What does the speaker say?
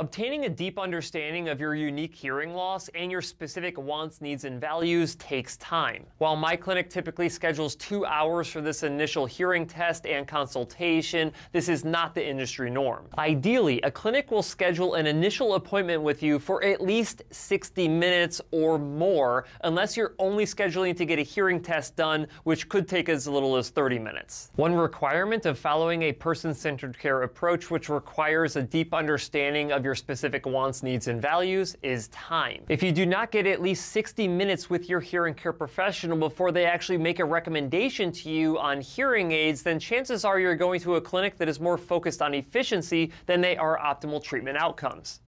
Obtaining a deep understanding of your unique hearing loss and your specific wants, needs, and values takes time. While my clinic typically schedules two hours for this initial hearing test and consultation, this is not the industry norm. Ideally, a clinic will schedule an initial appointment with you for at least 60 minutes or more, unless you're only scheduling to get a hearing test done, which could take as little as 30 minutes. One requirement of following a person centered care approach, which requires a deep understanding of your specific wants, needs, and values, is time. If you do not get at least 60 minutes with your hearing care professional before they actually make a recommendation to you on hearing aids, then chances are you're going to a clinic that is more focused on efficiency than they are optimal treatment outcomes.